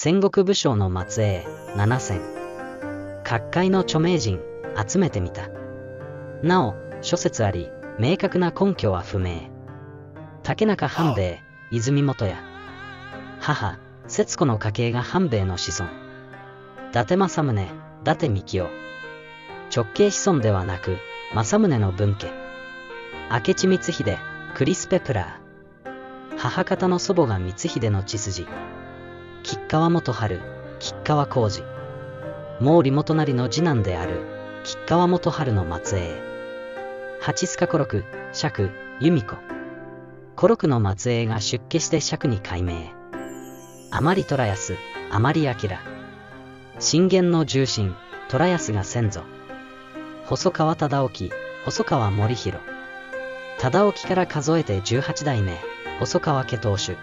戦国武将の末裔七千。各界の著名人集めてみた。なお諸説あり明確な根拠は不明。竹中半兵衛泉元屋母節子の家系が半兵衛の子孫。伊達政宗伊達幹夫直系子孫ではなく政宗の分家。明智光秀クリス・ペプラー。母方の祖母が光秀の血筋。吉川元春吉川浩二毛利元就の次男である吉川元春の末裔。八須賀古六釈由美子。古六の末裔が出家して釈に改名。甘利虎安甘利明。信玄の重臣虎安が先祖。細川忠興細川森弘忠興から数えて18代目細川家当主。